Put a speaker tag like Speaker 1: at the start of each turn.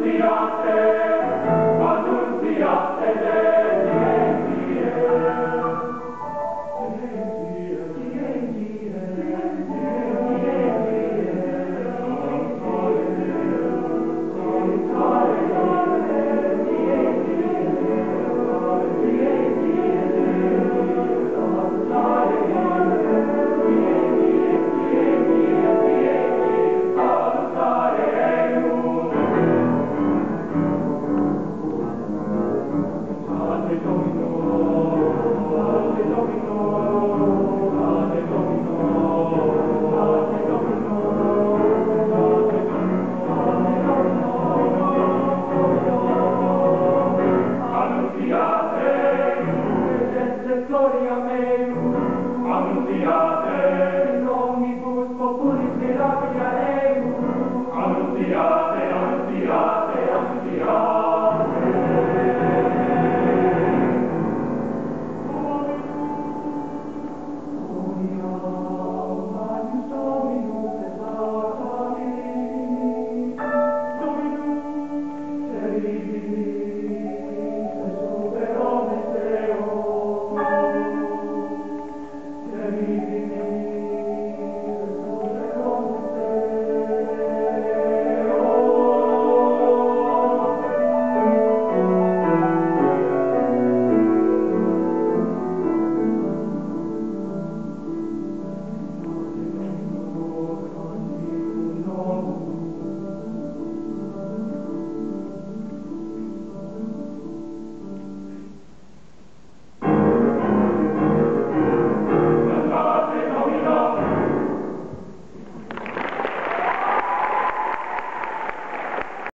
Speaker 1: gloria the